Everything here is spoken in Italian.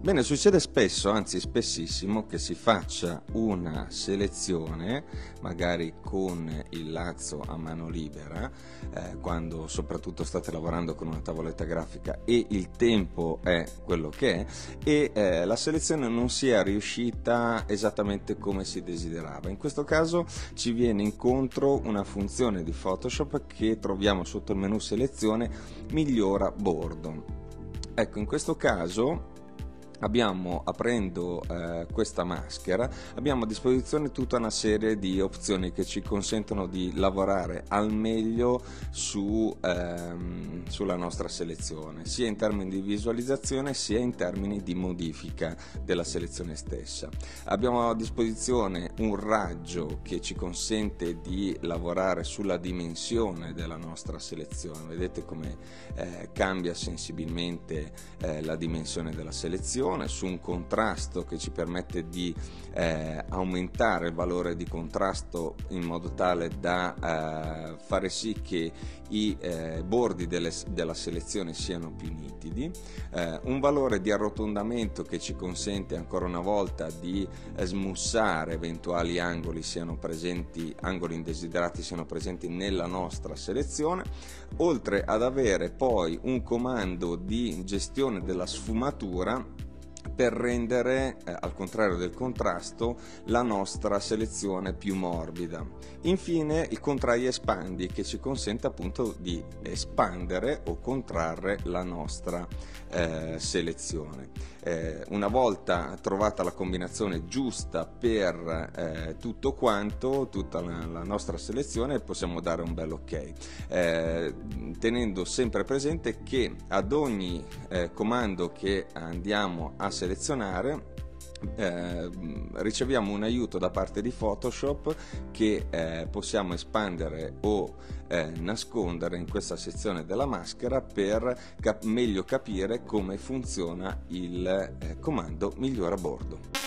Bene, succede spesso, anzi spessissimo, che si faccia una selezione, magari con il lazzo a mano libera, eh, quando soprattutto state lavorando con una tavoletta grafica e il tempo è quello che è, e eh, la selezione non sia riuscita esattamente come si desiderava. In questo caso ci viene incontro una funzione di Photoshop che troviamo sotto il menu selezione migliora bordo. Ecco, in questo caso abbiamo aprendo eh, questa maschera abbiamo a disposizione tutta una serie di opzioni che ci consentono di lavorare al meglio su, ehm, sulla nostra selezione sia in termini di visualizzazione sia in termini di modifica della selezione stessa. Abbiamo a disposizione un raggio che ci consente di lavorare sulla dimensione della nostra selezione. Vedete come eh, cambia sensibilmente eh, la dimensione della selezione posizione su un contrasto che ci permette di eh, aumentare il valore di contrasto in modo tale da eh, fare sì che i eh, bordi delle, della selezione siano più nitidi, eh, un valore di arrotondamento che ci consente ancora una volta di eh, smussare eventuali angoli, siano presenti, angoli indesiderati siano presenti nella nostra selezione, oltre ad avere poi un comando di gestione della sfumatura per rendere, eh, al contrario del contrasto, la nostra selezione più morbida. Infine il contrai espandi che ci consente appunto di espandere o contrarre la nostra eh, selezione. Eh, una volta trovata la combinazione giusta per eh, tutto quanto, tutta la, la, nostra selezione, possiamo dare un bel ok, eh, tenendo sempre presente che ad ogni eh, comando che andiamo a selezionare eh, riceviamo un aiuto da parte di Photoshop che eh, possiamo espandere o eh, nascondere in questa sezione della maschera per cap- meglio capire come funziona il eh, comando migliora bordo.